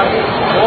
Yeah.